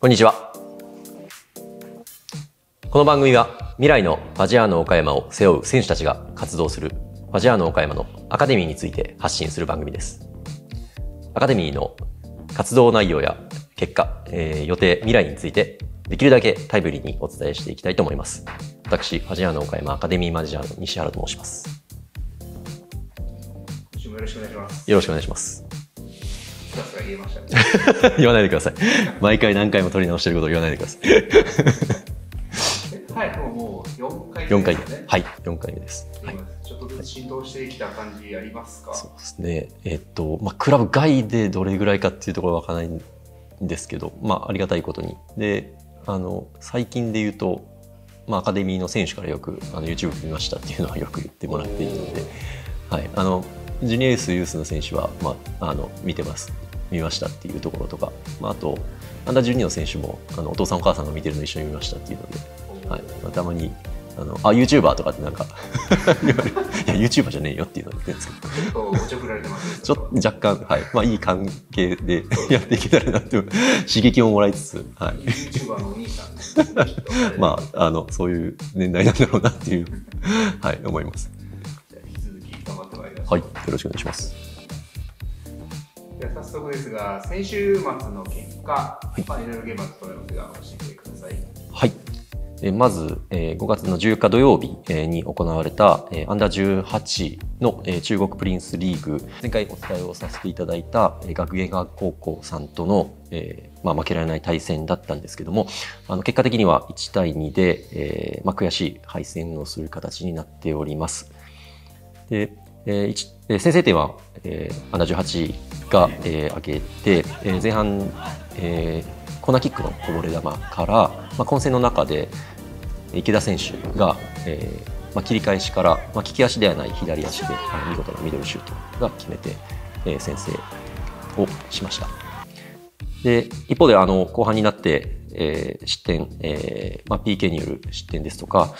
こんにちは。この番組は未来のファジアーノ岡山を背負う選手たちが活動するファジアーノ岡山のアカデミーについて発信する番組です。アカデミーの活動内容や結果、えー予定、未来についてできるだけタイムリーにお伝えしていきたいと思います。私、ファジアーノ岡山アカデミーマネージャーの西原と申します。よろしくお願いします。よろしくお願いします。言えましたね。言わないでください。毎回何回も取り直してることを言わないでください。はい、もうもう4回4回目ですね。。はい、4回目です。はい。ちょっとずつ浸透してきた感じありますか？そうですね。えっと、まあ、クラブ外でどれぐらいかっていうところはわからないんですけど、まあ、ありがたいことに。で、あの、最近で言うと、まあ、アカデミーの選手からよく、あの、YouTube 見ましたっていうのはよく言ってもらっているので、はい。あの、ジュニアユース、ユースの選手は、まあ、あの、見てます。見ましたっていうところとか、まあ、あと、アンダー12の選手も、あの、お父さんお母さんが見てるの一緒に見ましたっていうので、はい。まあ、たまに、あの、あ、YouTuber とかってなんか言われる、いや、YouTuber じゃねえよっていうのを言ってるんですけど、ちょっとおちょくられてますちょっと若干、はい。まあ、いい関係で やっていけたらなっていう、刺激をもらいつつ、はい。YouTuber のお兄さんです。ちょっとまあ、あの、そういう年代なんだろうなっていう、はい、思います。じゃあ引き続き頑張ってまいりましょうはい。よろしくお願いします。では早速ですが、先週末の結果、まあいろいろゲームだと思いますが、教えてください。はい。えーまず、えー5月の14日土曜日えーに行われた、えーアンダー18の、えー中国プリンスリーグ、前回お伝えをさせていただいた、えー学芸学高校さんとの、えーまあ、負けられない対戦だったんですけども、あの結果的には1対2で、えーまあ、悔しい敗戦をする形になっております。で、えー一えー先制点は、えーアンダー18が、えー挙げて、えー前半、えーコーナーキックのこぼれ球から、まあ、混戦の中で池田選手が、えーまあ、切り返しから、まあ、利き足ではない左足であ見事なミドルシュートが決めて、えー先制をしました。で一方であの後半になって、えー失点、えーまあ、PK による失点ですとか、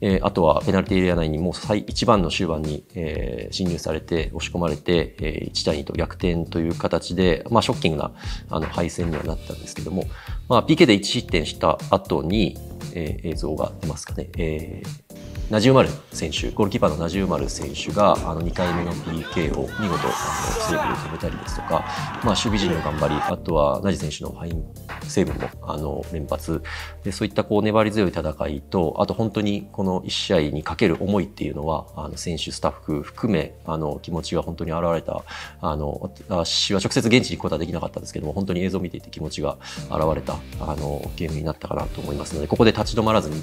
えーあとはペナルティエリア内にもう最一番の終盤に、えー侵入されて押し込まれて、えー1対2と逆転という形で、まあ、ショッキングなあの敗戦にはなったんですけども、まあ、PK で1失点した後に、えー映像が出ますかね、えーナジューマル選手、ゴールキーパーのナジューマル選手があの2回目の PK を見事あのセーブで止めたりですとか、まあ、守備陣の頑張り、あとはナジ選手のファインセーブもあの連発。で、そういったこう粘り強い戦いと、あと本当にこの1試合にかける思いっていうのは、あの選手、スタッフ含めあの気持ちが本当に現れた、あの私は直接現地に行くことはできなかったんですけども、本当に映像を見ていて気持ちが現れたあのゲームになったかなと思いますので、ここで立ち止まらずに、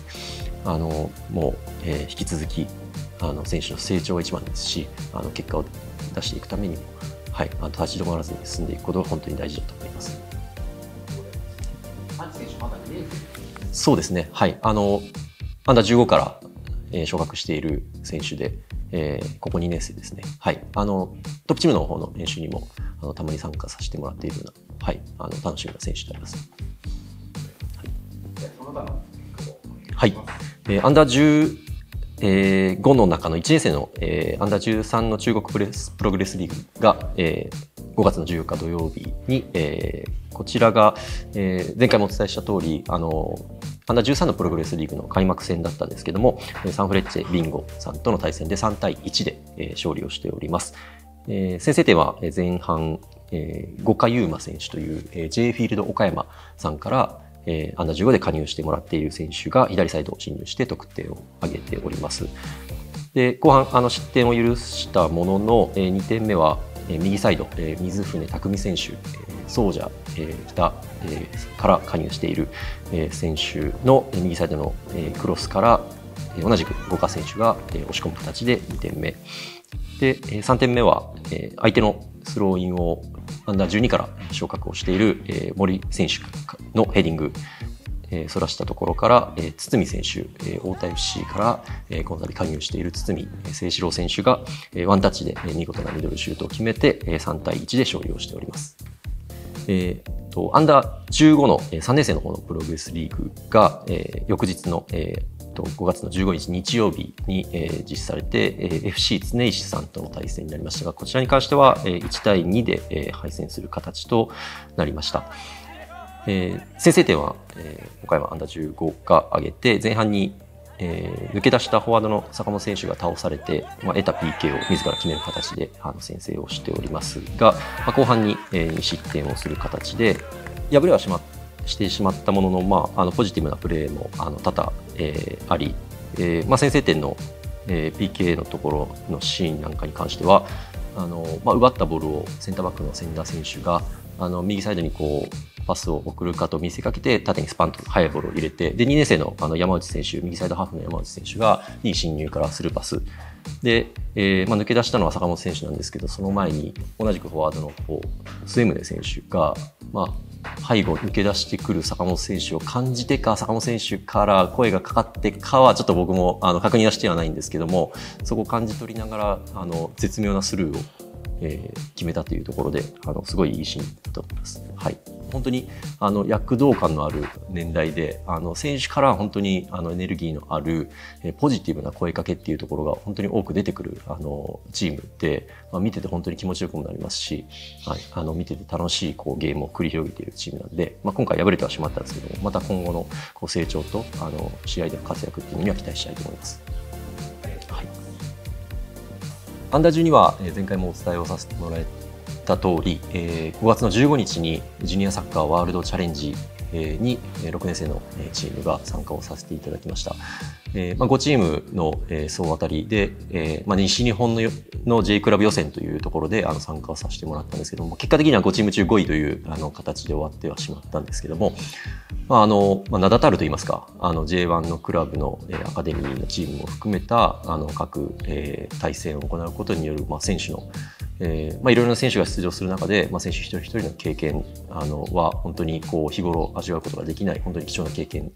あのもう、えー引き続きあの選手の成長が一番ですしあの結果を出していくためにも、はい、あの立ち止まらずに進んでいくことが本当に大事だと思います。アンチ選手まだ2年生そうですね、はい、あのアンダー15から、えー昇格している選手で、えーここ2年生ですね、はい、あのトップチームの方の練習にもあのたまに参加させてもらっているような、はい、あの楽しみな選手であります。じゃあその他の結果をお願いはい。えーアンダー15の中の1年生の、えーアンダー13の中国プレスプログレスリーグが、えー5月の14日土曜日に、えーこちらが、えー前回もお伝えした通り、あの、アンダー13のプログレスリーグの開幕戦だったんですけども、サンフレッチェビンゴさんとの対戦で3対1で、えー勝利をしております。えー先制点はえー前半、えー、五花優馬選手という、えー J フィールド岡山さんから、えーアンダー15で加入してもらっている選手が左サイドを侵入して得点を挙げております。で後半あの失点を許したものの、えー2点目は、えー右サイド、えー水船匠選手、えー総者、えー北、えーから加入している、えー選手のえー右サイドの、えークロスから、えー同じく五花選手が、えー押し込む形で2点目で、えー3点目は、えー相手のスローインをアンダー12から昇格をしている、えー森選手のヘディング、えー、そらしたところから、えー、堤選手、えー、太田 FC から、えー、この度加入している堤えー清志郎選手が、えーワンタッチで、えー見事なミドルシュートを決めて、えー3対1で勝利をしております。えーとアンダー15の3年生の方のプログレスリーグが、えー翌日の、えーと5月の15日日曜日に、えー、実施されて、えー、FC 常石さんとの対戦になりましたが、こちらに関しては、えー、1対2で、えー、敗戦する形となりました。えー、先制点は、えー、岡山アンダー15が挙げて、前半に、えー、抜け出したフォワードの坂本選手が倒されて、まあ、得た PK を自ら決める形であの先制をしておりますが、まあ、後半に、えー、失点をする形で、敗れはしまったしてしまったものの、まあ、あのポジティブなプレーもあの多々、えー、あり、えーまあ、先制点の、えー、PK のところのシーンなんかに関してはあの、まあ、奪ったボールをセンターバックの千田選手があの右サイドにこうパスを送るかと見せかけて縦にスパンと速いボールを入れてで2年生のあの山内選手右サイドハーフの山内選手がいい侵入からスルーパス。で、えーまあ、抜け出したのは坂本選手なんですけどその前に同じくフォワードの方末宗選手が、まあ、背後抜け出してくる坂本選手を感じてか坂本選手から声がかかってかはちょっと僕もあの確認はしてはないんですけどもそこを感じ取りながらあの絶妙なスルーをえー、決めたというところであのすごいいいシーンだと思います。はい本当にあの躍動感のある年代であの選手から本当にあのエネルギーのある、ポジティブな声かけっていうところが本当に多く出てくるあのチームで、まあ、見てて本当に気持ちよくもなりますし、はい、あの見てて楽しいこうゲームを繰り広げているチームなんで、まあ、今回敗れてはしまったんですけどもまた今後のこう成長とあの試合での活躍っていうのには期待したいと思います。はいアンダー12は前回もお伝えをさせてもらった通り、え5月の15日にジュニアサッカーワールドチャレンジに6年生のチームが参加をさせていただきました。えーまあ、5チームの、えー、総当たりで、えーまあ、西日本のの J クラブ予選というところであの参加をさせてもらったんですけども結果的には5チーム中5位というあの形で終わってはしまったんですけども、まああのまあ、名だたるといいますかあの J1 のクラブの、えー、アカデミーのチームも含めたあの各、えー、対戦を行うことによる、まあ、選手のえーまあ、いろいろな選手が出場する中で、まあ、選手一人一人の経験あのは本当にこう日頃味わうことができない本当に貴重な経験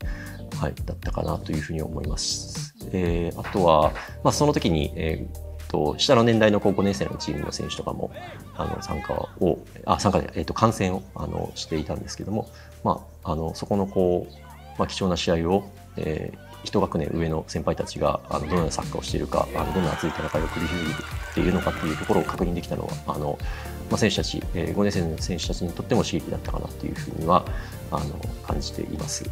はい、だったかなというふうに思います。えー、あとは、まあ、その時に、えーと、下の年代の高校年生のチームの選手とかもあの参加をあ参加で、えーと、観戦をあのしていたんですけども、まあ、あのそこのこう、まあ、貴重な試合を、えー、一学年上の先輩たちがあのどのようなサッカーをしているかあのどんな熱い戦いを繰り広げているのかっていうところを確認できたのはあの、まあ、選手たち、えー、5年生の選手たちにとっても刺激だったかなというふうにはあの感じています。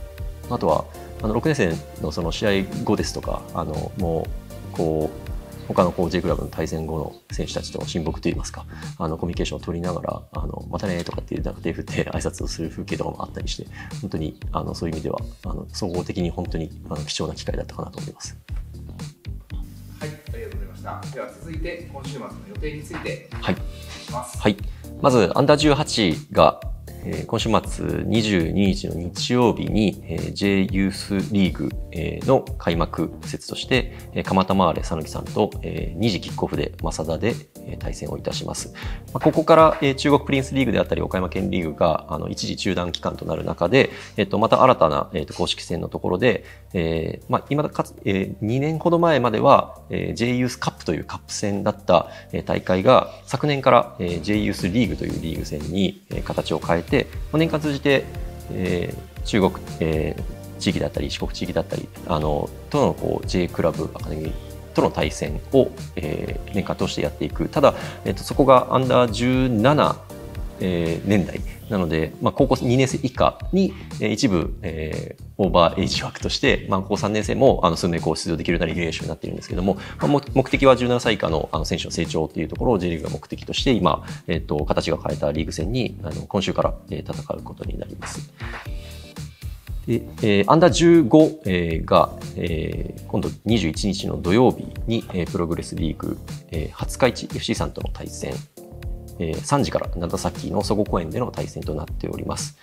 あとはあの6年生のその試合後ですとかあのもうこう他のこう J クラブの対戦後の選手たちとの親睦といいますかあのコミュニケーションを取りながらあのまたねとかっていう手振って挨拶をする風景とかもあったりして本当にあのそういう意味ではあの総合的に本当にあの貴重な機会だったかなと思います。はいありがとうございました。では続いて今週末の予定についてはい、はい、まずアンダー18が今週末22日の日曜日に、えー、J ユースリーグ、えー、の開幕節として、えー、蒲田マーレ佐野さんと、えー、2次キックオフで正田で、えー、対戦をいたします。まあ、ここから、えー、中国プリンスリーグであったり岡山県リーグがあの一時中断期間となる中で、えっ、ー、とまた新たな、えー、と公式戦のところで、えーまあ、今かつ、えー、2年ほど前までは、えー、J ユースカップというカップ戦だった、えー、大会が昨年から、えー、J ユースリーグというリーグ戦に、えー、形を変えてで年間通じて、えー、中国、えー、地域だったり四国地域だったりあのとのこう J クラブアカデミーとの対戦を、えー、年間通してやっていく。ただ、えーと、そこがアンダー17、えー、年代なので、まあ、高校2年生以下に、一部、えー、オーバーエイジ枠として、まあ、高校3年生もあの数名こう出場できるようなレギュレーションになっているんですけども、まあ、目的は17歳以下のあの選手の成長というところを J リーグが目的として今、えーと、形が変えたリーグ戦にあの今週から、えー、戦うことになります。でえー、アンダー15、えー、が、えー、今度21日の土曜日に、えー、プログレスリーグ、えー、廿日市 FC さんとの対戦え3時から長崎の祖母公園での対戦となっております。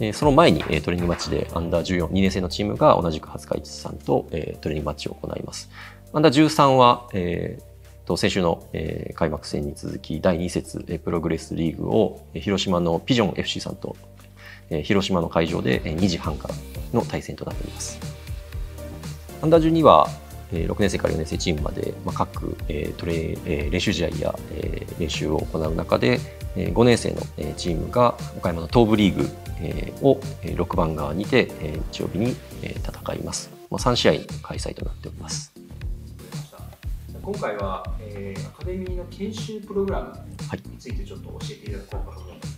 えその前に、えトレーニングマッチでアンダー14、2年生のチームが同じく廿日市さんと、えトレーニングマッチを行います。アンダー13は、えー、と先週の、え開幕戦に続き第2節、えプログレスリーグを、え広島のピジョン FC さんと、え広島の会場で、え2時半からの対戦となっております。アンダー12は、6年生から4年生チームまで、まあ、各、えートレえー、練習試合や、えー、練習を行う中で、えー、5年生の、えー、チームが岡山の東部リーグ、えー、を6番側にて、えー、日曜日に、えー、戦います。まあ、3試合開催となっております。今回は、えー、アカデミーの研修プログラムについてちょっと教えていただこうかと思いますが、はい。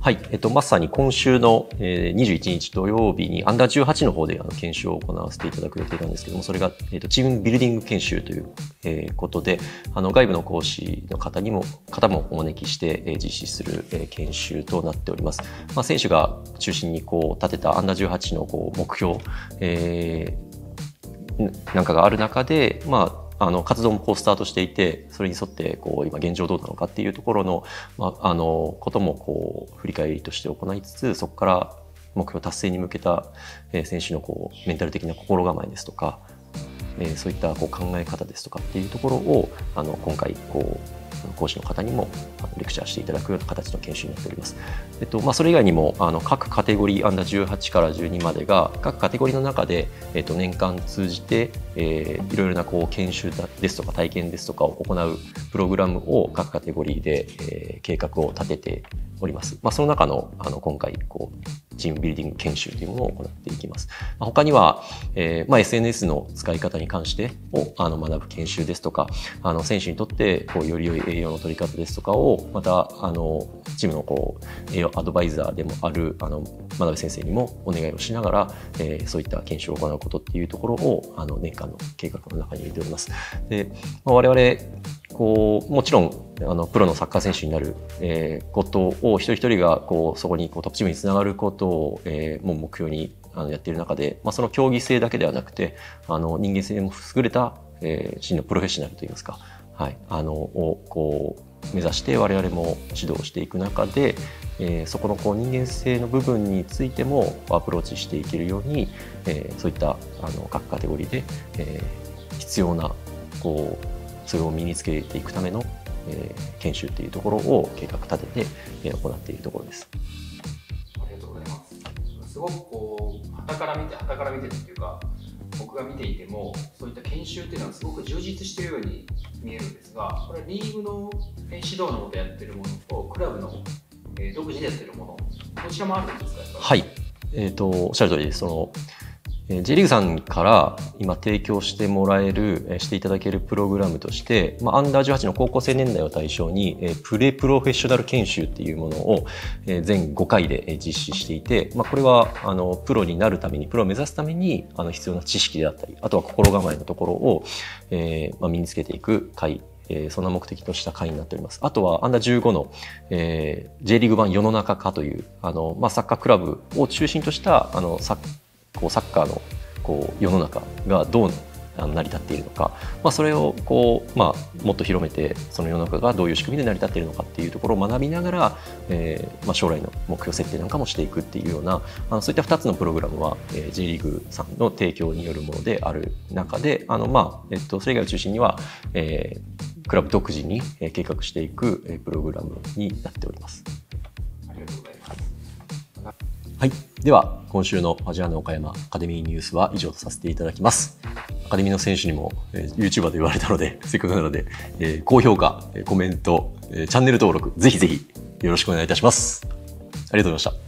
はい、えっと、まさに今週の、えー、21日土曜日にアンダー18の方であの研修を行わせていただく予定なんですけども、それが、えっと、チームビルディング研修という、えー、ことで、あの外部の講師の方にも、方もお招きして、えー、実施する、えー、研修となっております。まあ、選手が中心にこう立てたアンダー18のこう目標、えーなんかがある中で、まあ、あの活動もこうスタートしていてそれに沿ってこう今現状どうなのかっていうところの,、まあ、あのこともこう振り返りとして行いつつそこから目標達成に向けた、え選手のこうメンタル的な心構えですとか、えそういったこう考え方ですとかっていうところをあの今回こう講師の方にもレクチャーしていただくような形の研修になっております。えっとまあ、それ以外にもあの各カテゴリーアンダー18から12までが各カテゴリーの中で、えっと、年間通じて、えー、いろいろなこう研修ですとか体験ですとかを行うプログラムを各カテゴリーで、えー、計画を立てております。まあ、その中のあの今回こうチームビルディング研修というものを行っていきます。まあ、他には、えーまあ、SNS の使い方に関してをあの学ぶ研修ですとか、あの選手にとってこうより良い栄養の取り方ですとかをまたあのチームのこう栄養アドバイザーでもあるあの真鍋先生にもお願いをしながら、えー、そういった研修を行うことっていうところをあの年間の計画の中に入れております。で、まあ、我々こうもちろんあのプロのサッカー選手になる、えー、ことを一人一人がこうそこにこうトップチームにつながることを、えー、もう目標にあのやっている中で、まあ、その競技性だけではなくてあの人間性も優れた、えー、真のプロフェッショナルといいますか、はい、あのをこう目指して我々も指導していく中で、えー、そこのこう人間性の部分についてもアプローチしていけるように、えー、そういったあの各カテゴリーで、えー、必要なこうそれを身につけていくための、えー、研修っていうところを計画立てて、えー、行っているところです。ありがとうございます。すごくこう旗から見て旗から見てっていうか僕が見ていてもそういった研修っていうのはすごく充実しているように見えるんですがこれはリーグの指導のもとやってるものとクラブの、えー、独自でやってるものどちらもあるんですか？はい。えーと、おっしゃる通りですその J リーグさんから今提供してもらえる、していただけるプログラムとして、まあ、アンダー18の高校生年代を対象に、プレプロフェッショナル研修っていうものを全5回で実施していて、まあ、これはあのプロになるために、プロを目指すためにあの必要な知識であったり、あとは心構えのところを、えーまあ、身につけていく会えー、そんな目的とした会になっております。あとは、アンダー15の、えー、J リーグ版世の中化という、あの、まあ、サッカークラブを中心とした、あの、サッこうサッカーのこう世の中がどう成り立っているのか、まあ、それをこう、まあ、もっと広めてその世の中がどういう仕組みで成り立っているのかっていうところを学びながら、えーまあ、将来の目標設定なんかもしていくっていうようなあのそういった2つのプログラムは、えー、J リーグさんの提供によるものである中であの、まあえっと、それ以外を中心には、えー、クラブ独自に計画していくプログラムになっております。ありがとうございますはい。では、今週のアジアの岡山アカデミーニュースは以上とさせていただきます。アカデミーの選手にも、えー、YouTuber と言われたので、せっかくなので、えー、高評価、コメント、えー、チャンネル登録、ぜひぜひよろしくお願いいたします。ありがとうございました。